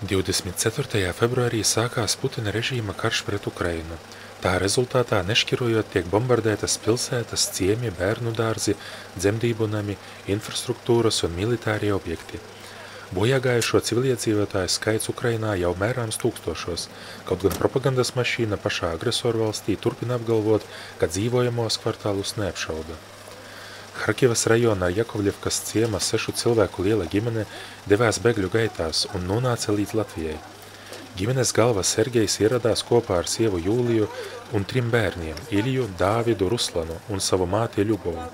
24. februārī sākās Putina režīma karš pret Ukrainu. Tā rezultātā nešķirojot tiek bombardētas pilsētas, ciemi, bērnu dārzi, dzemdību nami, infrastruktūras un militārie objekti. Bojāgājušo civiliedzīvotāju skaits Ukrainā jau mērāms tūkstošos, kaut gan propagandas mašīna pašā agresoru valstī turpina apgalvot, ka dzīvojamos kvartālus neapšauda. Harkivas rajonā Jakovļevkas ciema sešu cilvēku liela ģimene devās bēgļu gaitās un nonāca līdz Latvijai. Ģimenes galva Sergejs ieradās kopā ar sievu Jūliju un trim bērniem – Iliju, Dāvidu, Ruslanu un savu māti Ļubovu.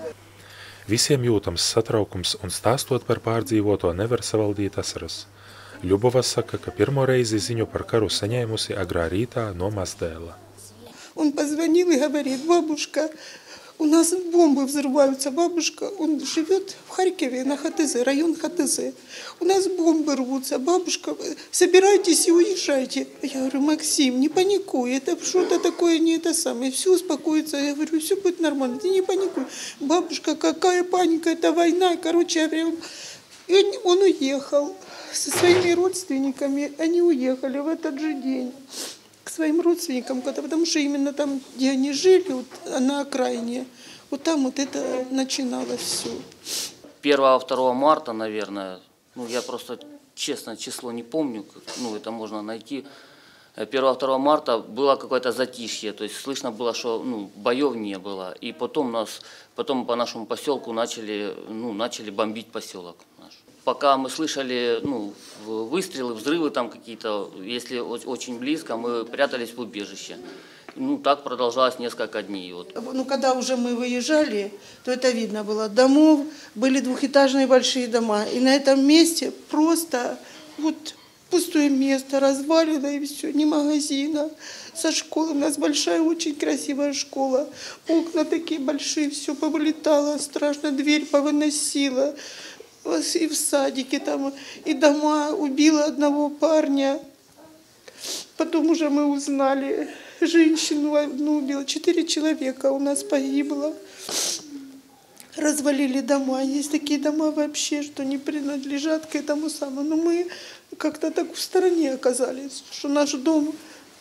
Visiem jūtams satraukums un stāstot par pārdzīvoto nevar savaldīt asaras. Ļubova saka, ka pirmo reizi ziņu par karu saņēmusi agrā rītā no Mazdēla. Un pazvanīli, gavarīt, babuška, у нас бомбы взрываются, бабушка, он живет в Харькове на ХТЗ, район ХТЗ. У нас бомбы рвутся, бабушка, собирайтесь и уезжайте. Я говорю, Максим, не паникуй, это что-то такое не это самое, все успокоится. Я говорю, все будет нормально, ты не паникуй. Бабушка, какая паника, это война. Короче, я прям... И он, уехал со своими родственниками, они уехали в этот же день своим родственникам, потому что именно там, где они жили, вот, на окраине, вот там вот это начиналось все. 1-2 марта, наверное, ну я просто честно число не помню, ну это можно найти. 1-2 марта было какое-то затишье, то есть слышно было, что ну, боев не было. И потом нас, потом по нашему поселку начали, ну, начали бомбить поселок наш пока мы слышали ну, выстрелы, взрывы там какие-то, если очень близко, мы прятались в убежище. Ну, так продолжалось несколько дней. Вот. Ну, когда уже мы выезжали, то это видно было. Домов были двухэтажные большие дома. И на этом месте просто вот пустое место, развалено и все, ни магазина. Со школы, у нас большая, очень красивая школа. Окна такие большие, все повылетало, страшно, дверь повыносила и в садике там, и дома убила одного парня. Потом уже мы узнали, женщину одну убила, четыре человека у нас погибло. Развалили дома. Есть такие дома вообще, что не принадлежат к этому самому. Но мы как-то так в стороне оказались, что наш дом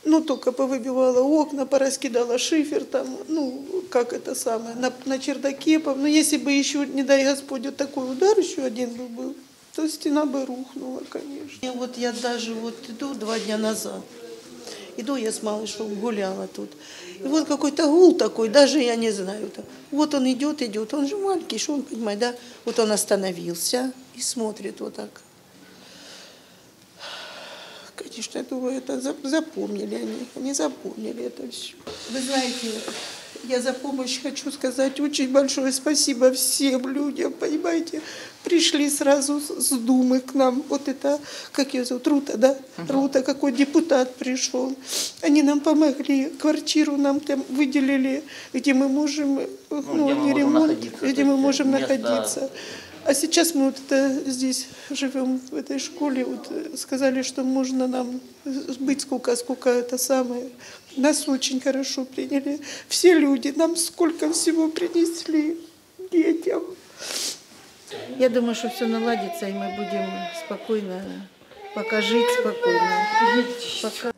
ну, только повыбивала окна, пораскидала шифер там, ну, как это самое, на, на чердаке. Ну, если бы еще, не дай Господь, вот такой удар еще один бы был, то стена бы рухнула, конечно. И вот я даже вот иду два дня назад, иду я с малышом, гуляла тут. И вот какой-то гул такой, даже я не знаю. Вот он идет, идет, он же маленький, что он понимает, да? Вот он остановился и смотрит вот так. Конечно, я думаю, это запомнили они. Они запомнили это все. Вы знаете, я за помощь хочу сказать очень большое спасибо всем людям, понимаете. Пришли сразу с Думы к нам, вот это, как ее зовут, Рута, да? Угу. Рута, какой депутат пришел. Они нам помогли, квартиру нам там выделили, где мы можем, ну, ну где, мы ремонт, где мы можем место... находиться. А сейчас мы вот это здесь живем в этой школе, вот сказали, что можно нам быть сколько, сколько это самое. Нас очень хорошо приняли. Все люди нам сколько всего принесли детям. Я думаю, что все наладится, и мы будем спокойно, пока жить спокойно. Пока...